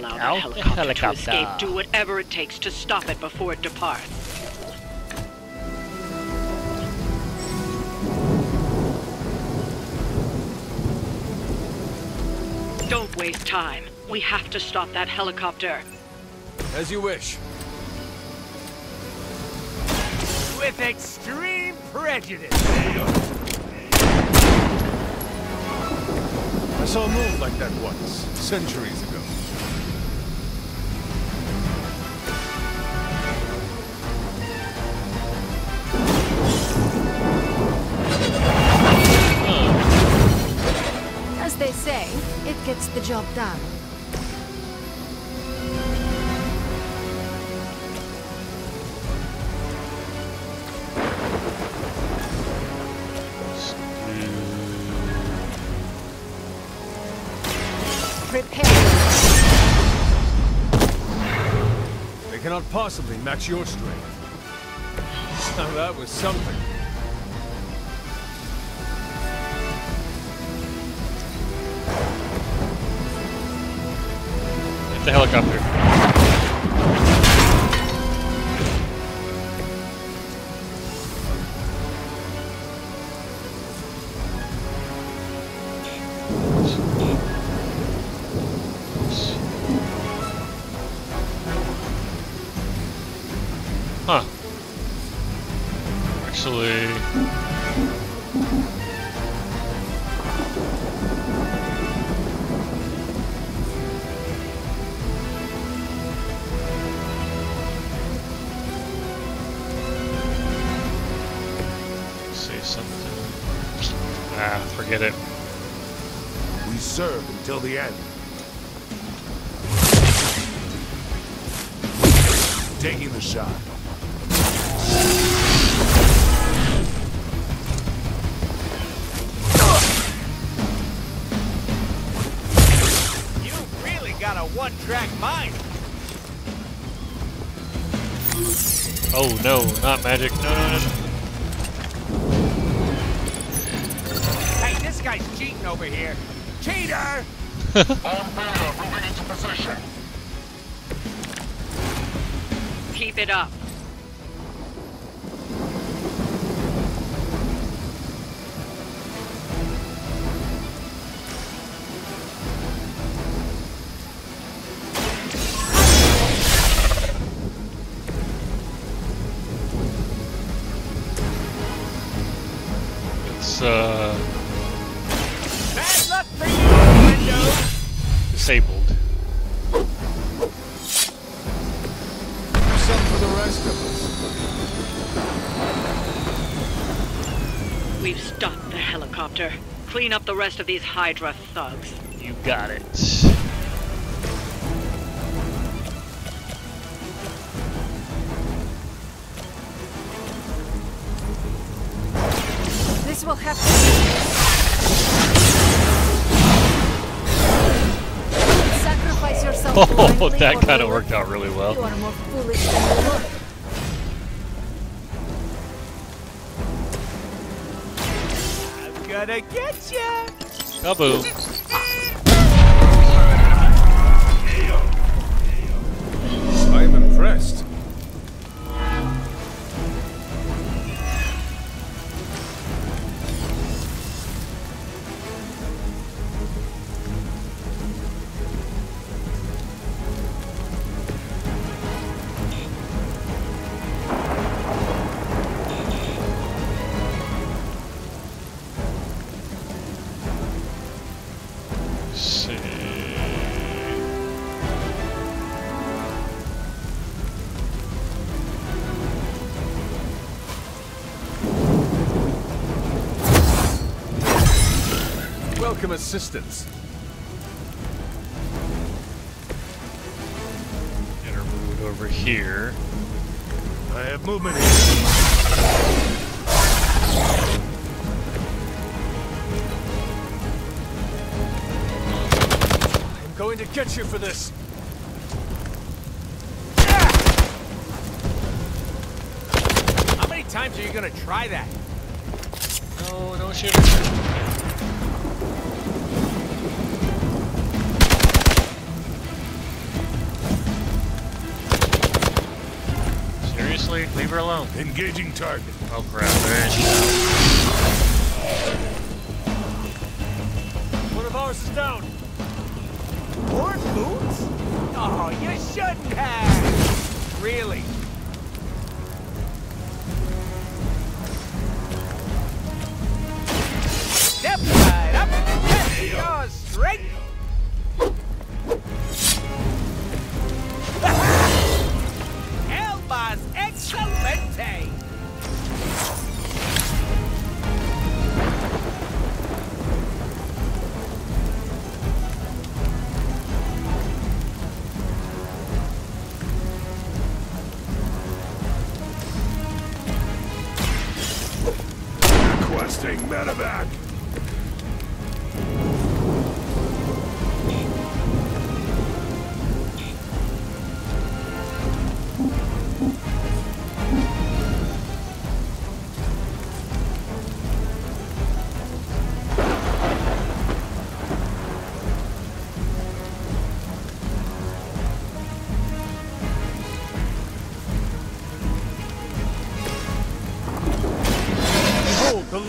can't Take allow out the helicopter, helicopter. to escape. Do whatever it takes to stop it before it departs. Don't waste time. We have to stop that helicopter. As you wish. With extreme prejudice. I saw a move like that once, centuries ago. Say, it gets the job done. Prepare. They cannot possibly match your strength. Now that was something. The helicopter. Huh. Actually... Forget it. We serve until the end. Taking the shot. You really got a one-track mind. Oh no, not magic. No, no, no. Guy's cheating over here. Cheater! On Beta, moving into position. Keep it up. It's uh disabled. Some for the rest of us. We've stopped the helicopter. Clean up the rest of these Hydra thugs. You got it. Oh, that kind of worked out really well. are more foolish than you look. I'm gonna get ya! Kaboom. I am impressed. Welcome assistance. Get her moved over here. I have movement. I'm going to get you for this. How many times are you gonna try that? No, don't shoot Seriously? Leave her alone. Engaging target. Oh crap, there she One of ours is down. More boots? Oh, you shouldn't have. Really?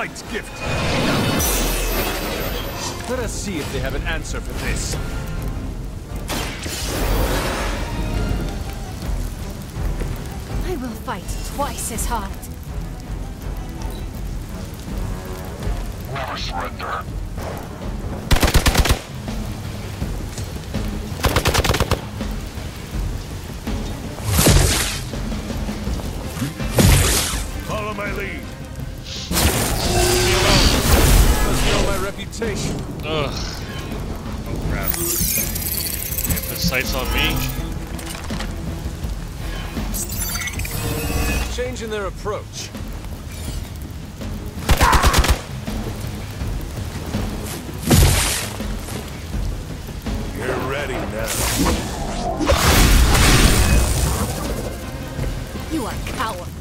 Light's gift. Let us see if they have an answer for this. I will fight twice as hard. Never surrender. Follow my lead. Reputation. Ugh. Oh crap. They put sights on me. Changing their approach. You're ready now. You are cowards.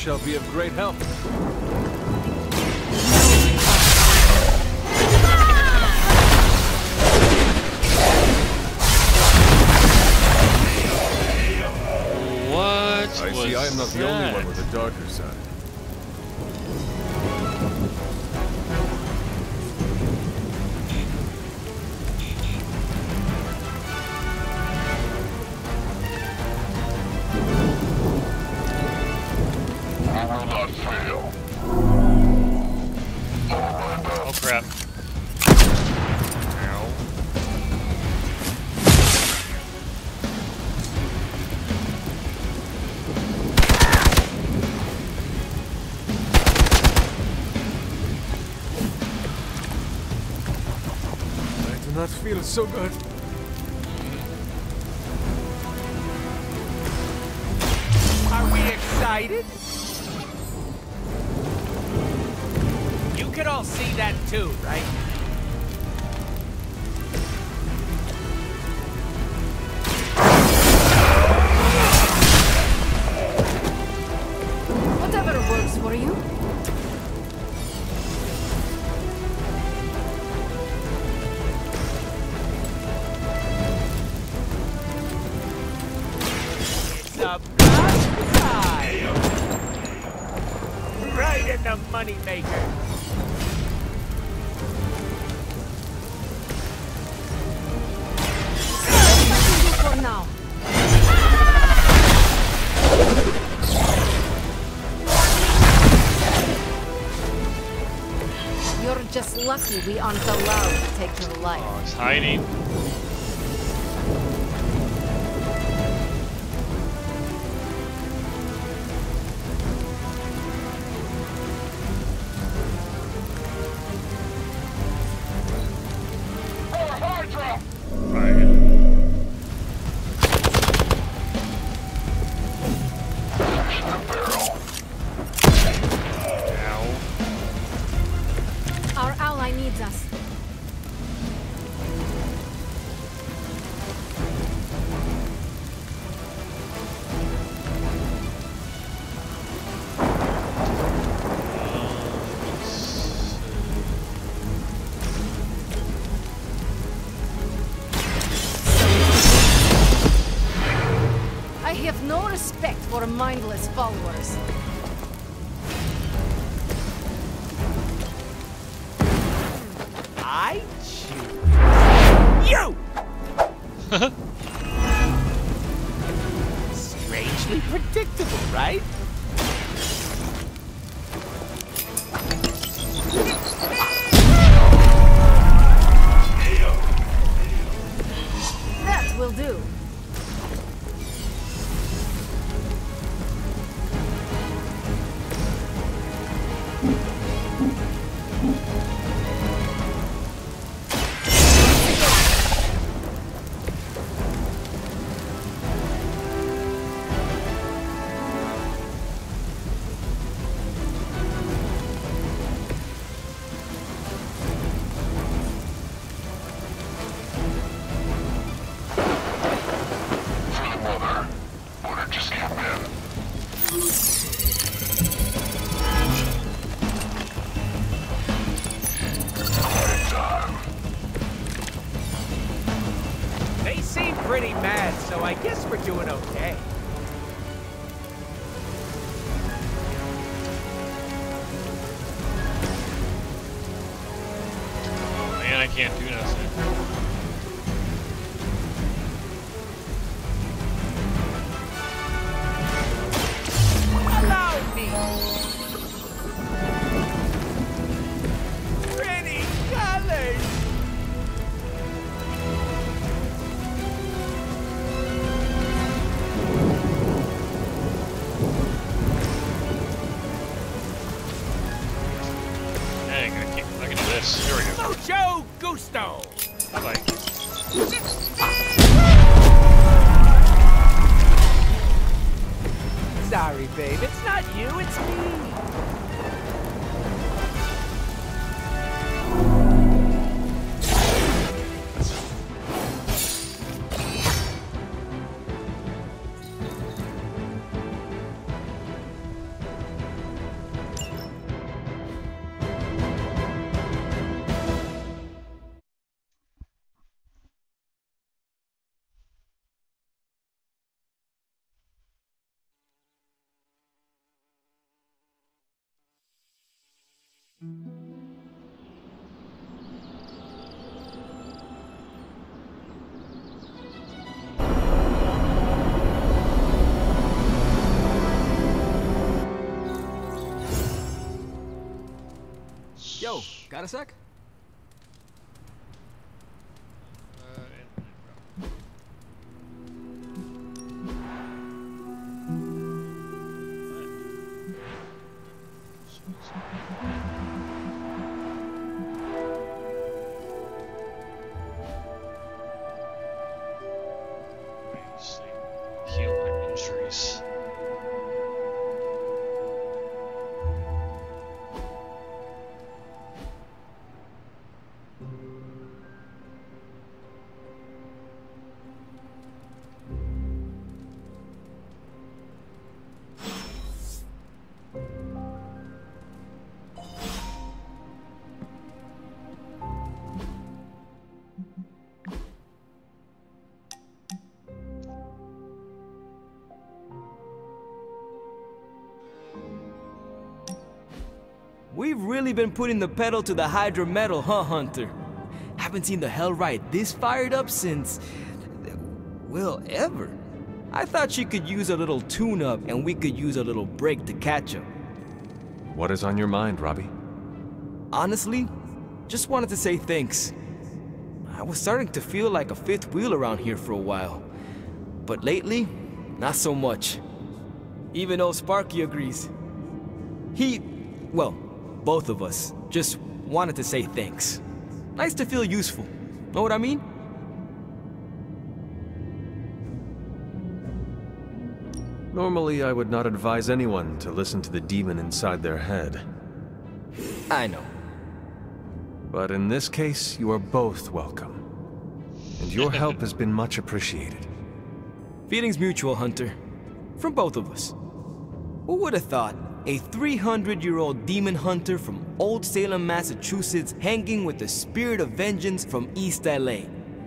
Shall be of great help. What? I see I am not the only one with a darker side. I feels so good. Are we excited? You can all see that too, right? In the moneymaker. That's what I can do for now. You're just lucky we aren't allowed to take your life. Oh, it's hiding. Mindless followers. Pretty mad, so I guess we're doing okay. Oh, man, I can't do nothing. Got a sec? We've really been putting the pedal to the Hydra metal, huh, Hunter? Haven't seen the Hellride this fired up since. well, ever. I thought she could use a little tune up and we could use a little break to catch up. What is on your mind, Robbie? Honestly, just wanted to say thanks. I was starting to feel like a fifth wheel around here for a while. But lately, not so much. Even old Sparky agrees. He, well, both of us, just wanted to say thanks. Nice to feel useful. Know what I mean? Normally, I would not advise anyone to listen to the demon inside their head. I know. But in this case, you are both welcome. And your help has been much appreciated. Feelings mutual, Hunter. From both of us. Who would have thought a 300 year old demon hunter from Old Salem, Massachusetts, hanging with the spirit of vengeance from East LA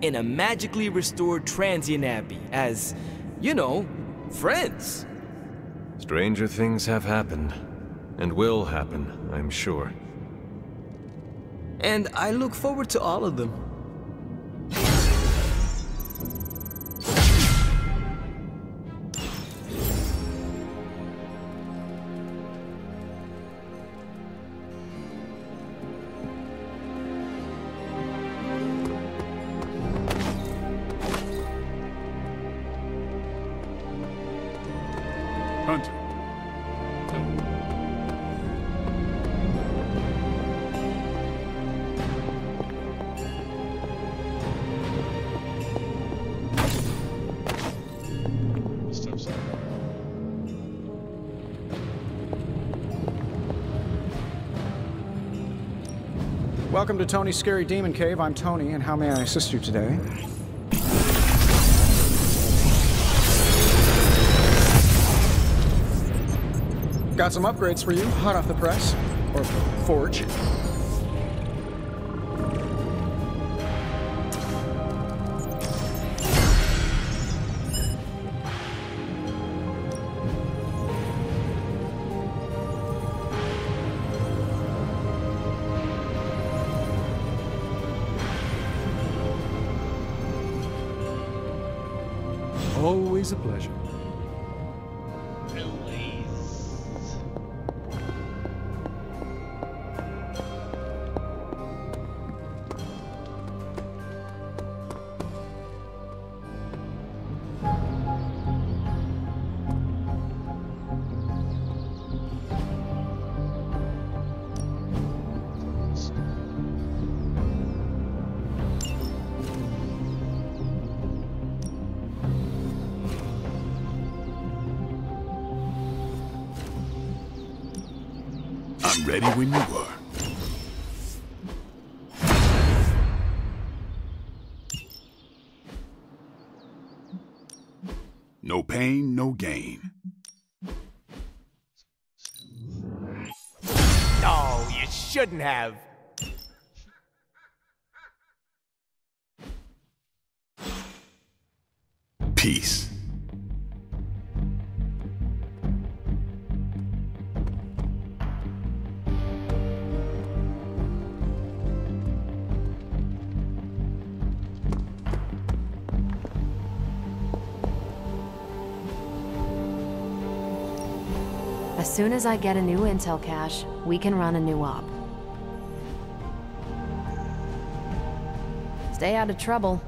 in a magically restored transient abbey as, you know, friends Stranger things have happened. And will happen, I'm sure. And I look forward to all of them. Hunter. Welcome to Tony's Scary Demon Cave. I'm Tony, and how may I assist you today? Got some upgrades for you, hot off the press. Or forge. Always a pleasure. Ready when you are. No pain, no gain. No, you shouldn't have. Peace. Soon as I get a new intel cache, we can run a new op. Stay out of trouble,